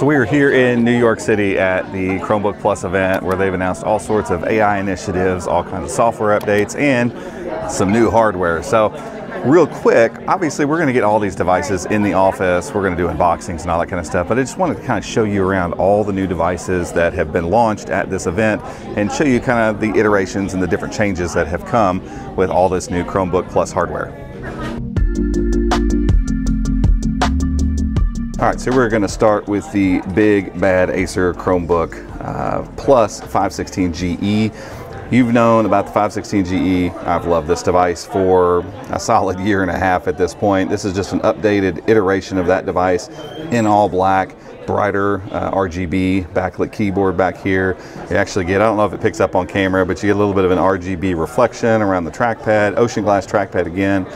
So we are here in New York City at the Chromebook Plus event where they've announced all sorts of AI initiatives, all kinds of software updates, and some new hardware. So real quick, obviously we're going to get all these devices in the office. We're going to do unboxings and all that kind of stuff. But I just wanted to kind of show you around all the new devices that have been launched at this event and show you kind of the iterations and the different changes that have come with all this new Chromebook Plus hardware. All right, so we're going to start with the big bad Acer Chromebook uh, Plus 516GE. You've known about the 516GE. I've loved this device for a solid year and a half at this point. This is just an updated iteration of that device in all black brighter uh, RGB backlit keyboard back here. You actually get, I don't know if it picks up on camera, but you get a little bit of an RGB reflection around the trackpad, ocean glass trackpad again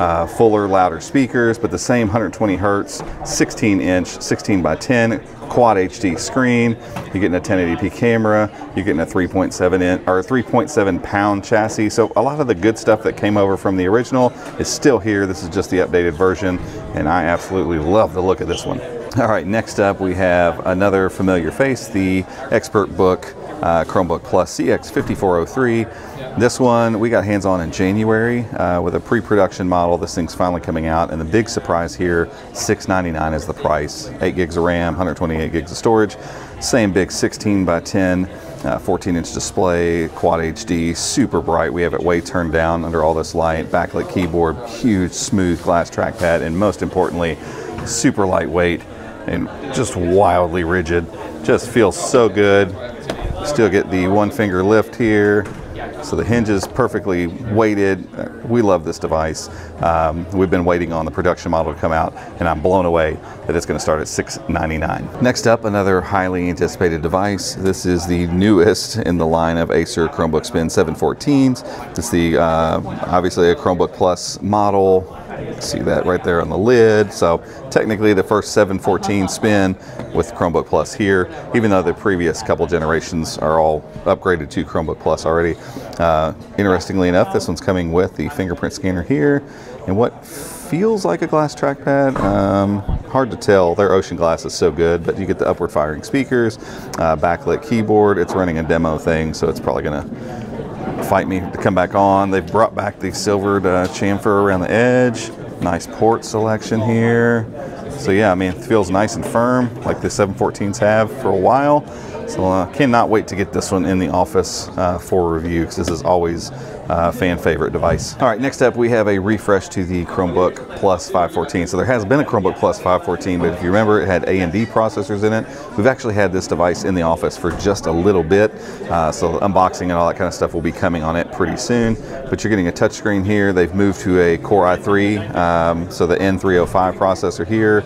uh, fuller, louder speakers, but the same 120 hertz, 16 inch, 16 by 10 quad HD screen. You're getting a 1080p camera. You're getting a 3.7 inch or 3.7 pound chassis. So a lot of the good stuff that came over from the original is still here. This is just the updated version, and I absolutely love the look of this one. All right, next up we have another familiar face, the ExpertBook uh, Chromebook Plus CX5403. This one we got hands on in January uh, with a pre-production model. This thing's finally coming out, and the big surprise here, 699 is the price. 8 gigs of RAM, 128 gigs of storage, same big 16 by 10. Uh, 14 inch display, quad HD, super bright. We have it way turned down under all this light, backlit keyboard, huge smooth glass trackpad, and most importantly, super lightweight and just wildly rigid. Just feels so good. Still get the one finger lift here. So the hinge is perfectly weighted. We love this device. Um, we've been waiting on the production model to come out and I'm blown away that it's going to start at 699. Next up, another highly anticipated device. This is the newest in the line of Acer Chromebook Spin 714s. It's the uh, obviously a Chromebook Plus model See that right there on the lid. So technically the first 714 spin with Chromebook Plus here, even though the previous couple generations are all upgraded to Chromebook Plus already. Uh, interestingly enough, this one's coming with the fingerprint scanner here and what feels like a glass trackpad. Um, hard to tell. Their ocean glass is so good, but you get the upward firing speakers, uh, backlit keyboard. It's running a demo thing, so it's probably going to fight me to come back on. They've brought back the silvered uh, chamfer around the edge. Nice port selection here. So yeah, I mean, it feels nice and firm like the 714s have for a while. So I uh, cannot wait to get this one in the office uh, for review because this is always uh, fan favorite device. All right, next up we have a refresh to the Chromebook Plus 514. So there has been a Chromebook Plus 514, but if you remember, it had AMD processors in it. We've actually had this device in the office for just a little bit, uh, so unboxing and all that kind of stuff will be coming on it pretty soon. But you're getting a touchscreen here. They've moved to a Core i3, um, so the N305 processor here.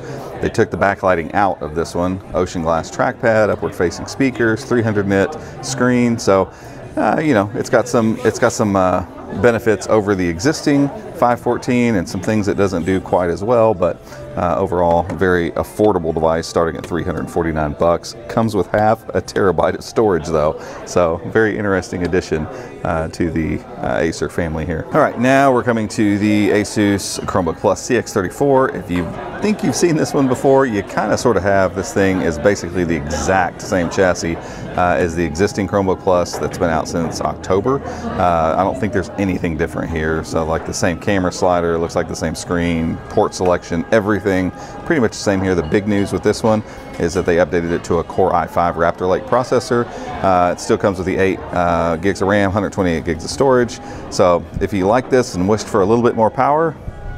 They took the backlighting out of this one. Ocean glass trackpad, upward facing speakers, 300 nit screen. So uh, you know, it's got some it's got some uh, benefits over the existing 514 and some things it doesn't do quite as well, but uh, overall, very affordable device starting at 349 bucks. Comes with half a terabyte of storage though, so very interesting addition uh, to the uh, Acer family here. All right, now we're coming to the Asus Chromebook Plus CX34. If you think you've seen this one before, you kind of sort of have. This thing is basically the exact same chassis uh, as the existing Chromebook Plus that's been out since October. Uh, I don't think there's anything different here. So like the same camera slider, looks like the same screen, port selection, everything pretty much the same here. The big news with this one is that they updated it to a Core i5 Raptor Lake processor. Uh, it still comes with the 8 uh, gigs of RAM, 128 gigs of storage. So if you like this and wished for a little bit more power,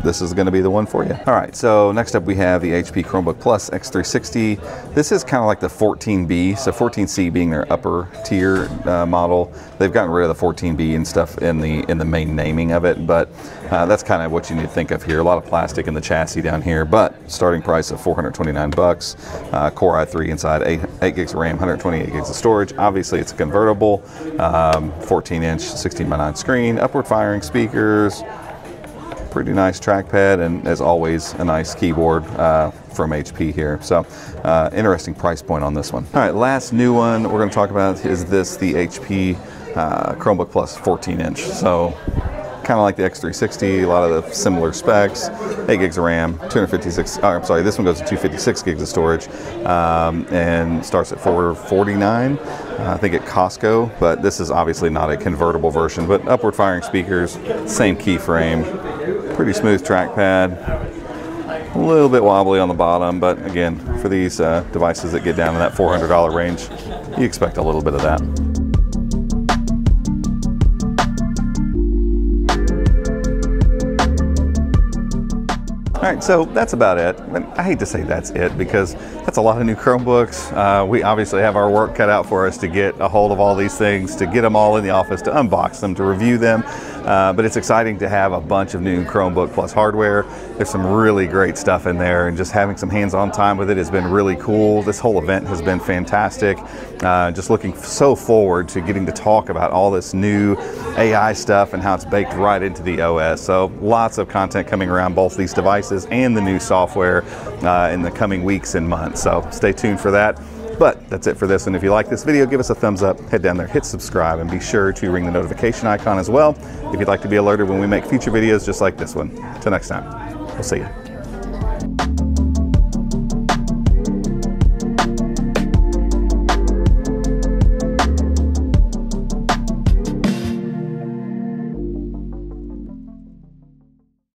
this is going to be the one for you. All right, so next up we have the HP Chromebook Plus X360. This is kind of like the 14B, so 14C being their upper tier uh, model. They've gotten rid of the 14B and stuff in the in the main naming of it, but uh, that's kind of what you need to think of here. A lot of plastic in the chassis down here, but starting price of 429 bucks. Uh, Core i3 inside, 8, 8 gigs of RAM, 128 gigs of storage. Obviously, it's a convertible, um, 14 inch, 16 by 9 screen, upward firing speakers pretty nice trackpad and as always a nice keyboard uh, from HP here. So uh, interesting price point on this one. All right, last new one we're going to talk about is this, the HP uh, Chromebook Plus 14 inch. So kind of like the X360, a lot of the similar specs. 8 gigs of RAM, 256. Oh, I'm sorry, this one goes to 256 gigs of storage, um, and starts at 449. Uh, I think at Costco, but this is obviously not a convertible version. But upward firing speakers, same keyframe, pretty smooth trackpad. A little bit wobbly on the bottom, but again, for these uh, devices that get down in that $400 range, you expect a little bit of that. All right, so that's about it. I hate to say that's it because that's a lot of new Chromebooks. Uh, we obviously have our work cut out for us to get a hold of all these things, to get them all in the office, to unbox them, to review them. Uh, but it's exciting to have a bunch of new Chromebook Plus hardware. There's some really great stuff in there, and just having some hands-on time with it has been really cool. This whole event has been fantastic. Uh, just looking so forward to getting to talk about all this new AI stuff and how it's baked right into the OS. So lots of content coming around both these devices and the new software uh, in the coming weeks and months. So stay tuned for that. But that's it for this. And if you like this video, give us a thumbs up, head down there, hit subscribe, and be sure to ring the notification icon as well if you'd like to be alerted when we make future videos just like this one. Until next time, we'll see you.